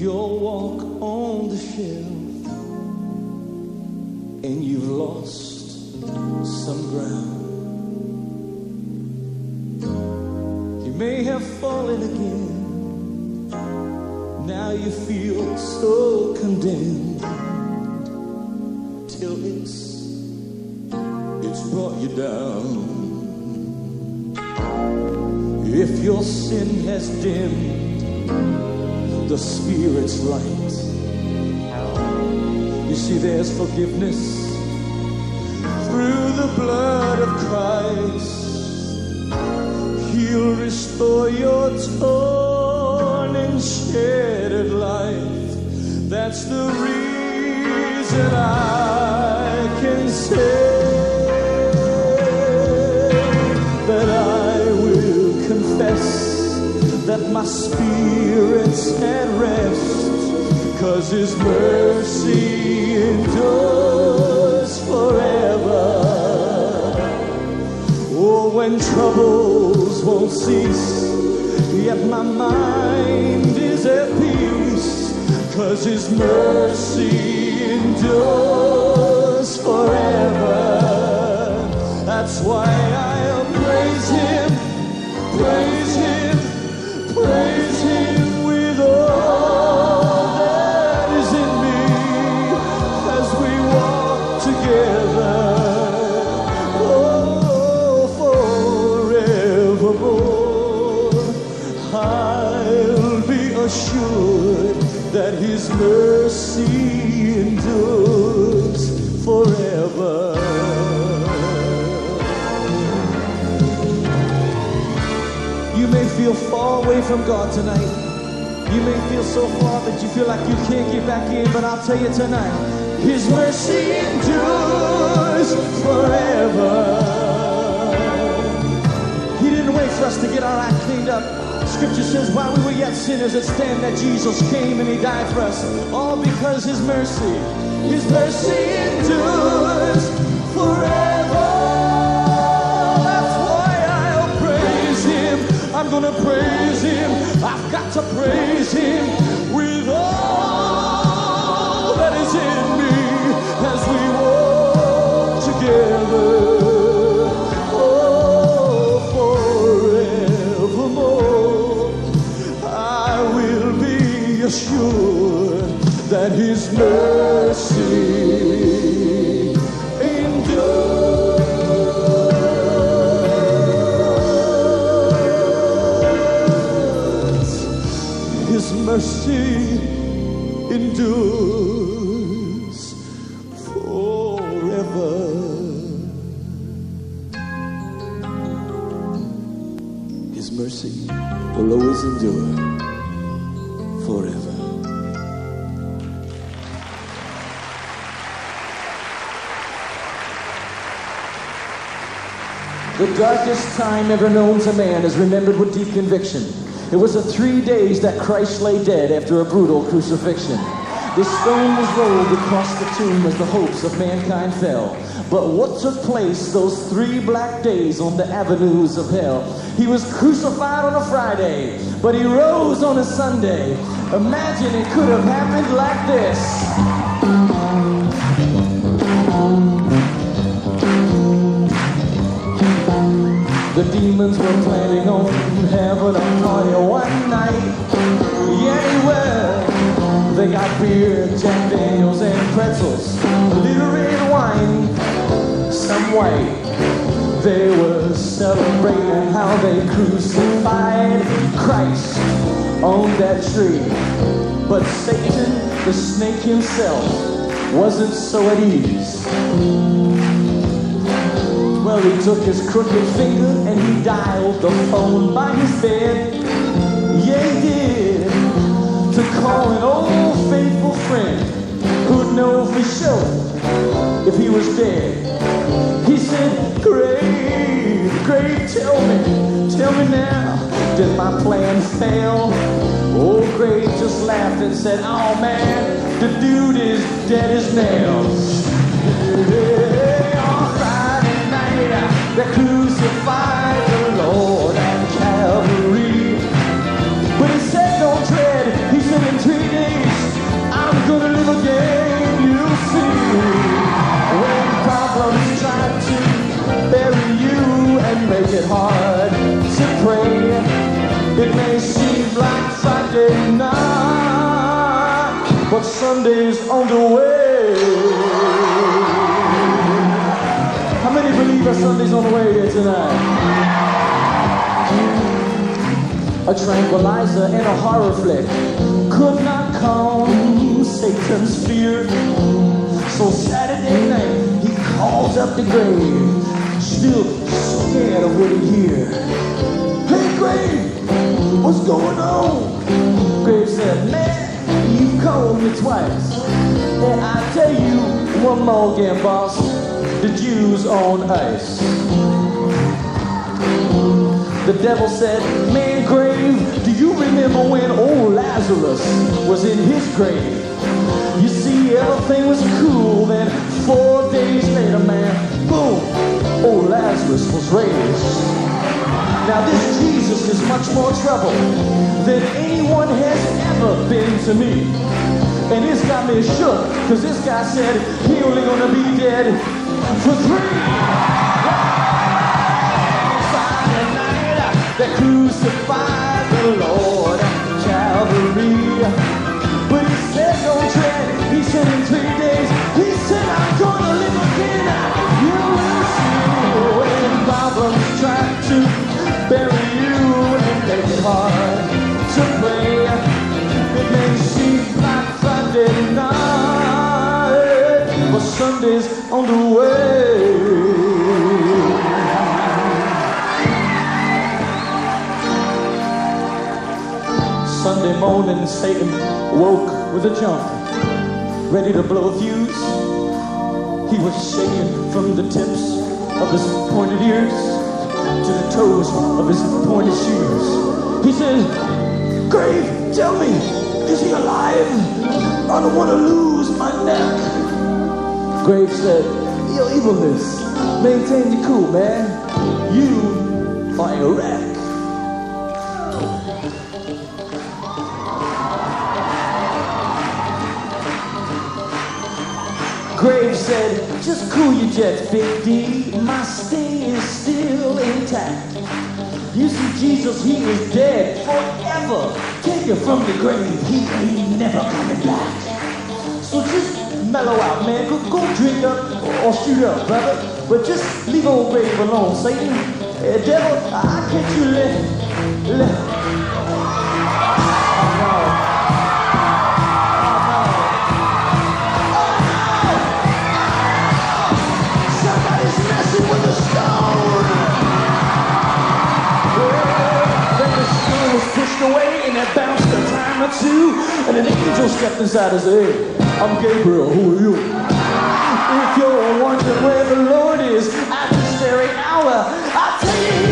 your walk on the shelf and you've lost some ground. You may have fallen again. Now you feel so condemned till it's it's brought you down. If your sin has dimmed the Spirit's light, you see, there's forgiveness through the blood of Christ. He'll restore your torn and shattered life. That's the reason I can say that my spirit's at rest. Cause his mercy endures forever. Oh, when troubles won't cease, yet my mind is at peace. Cause his mercy endures forever. That's why feel far away from God tonight. You may feel so far that you feel like you can't get back in, but I'll tell you tonight, His mercy endures forever. He didn't wait for us to get our act cleaned up. Scripture says, while we were yet sinners, it's then that Jesus came and He died for us. All because His mercy, His mercy endures forever. Gonna praise Him. I've got to praise Him with all that is in me as we walk together. Oh, forevermore, I will be assured that His mercy mercy endures forever. His mercy will always endure forever. The darkest time ever known to man is remembered with deep conviction. It was the three days that Christ lay dead after a brutal crucifixion. The stone was rolled across the tomb as the hopes of mankind fell. But what took place those three black days on the avenues of hell? He was crucified on a Friday, but he rose on a Sunday. Imagine it could have happened like this. The demons were planning on having a party one night. Yeah, they got beer, Jack Daniels, and pretzels, little wine, some white. They were celebrating how they crucified Christ on that tree. But Satan, the snake himself, wasn't so at ease. He took his crooked finger and he dialed the phone by his bed. Yeah, he did. To call an old faithful friend who'd know for sure if he was dead. He said, Grave, grave, tell me, tell me now, did my plan fail? Old Grave just laughed and said, Oh man, the dude is dead as nails. Sunday's on the way. How many believe that Sunday's on the way here tonight? A tranquilizer and a horror flick could not calm Satan's fear. So Saturday night, he calls up the grave, still scared of what he hear. Hey, grave, what's going on? Grave said, me twice. And I tell you one more again, boss, the Jews on ice. The devil said, Man, grave, do you remember when old Lazarus was in his grave? You see, everything was cool, then four days later, man, boom, old Lazarus was raised. Now, this Jesus is much more trouble than anyone has ever been to me. And this got me shook, because this guy said he only gonna be dead for three. that crucified the Lord at Calvary. But he said, don't tread. He said, Sunday's on the way. Sunday morning, Satan woke with a jump, ready to blow a fuse. He was shaking from the tips of his pointed ears to the toes of his pointed shoes. He said, Grave, tell me, is he alive? I don't want to lose my neck. Grave said, Your evilness, maintain your cool, man. You are a wreck. Graves said, just cool your jets, Big D. My stay is still intact. You see, Jesus, he is dead forever. Take it from the grave, he ain't never coming back. Mellow out, man. Go, go drink up or shoot up, brother. But just leave old grave alone, Satan. Uh, devil, I can't you let, let, Somebody's messing with a stone. Then the stone was pushed away and it bounced a time or two. And an angel stepped inside his Hey, I'm Gabriel, who are you? If you're wondering where the Lord is at this very hour, I tell you.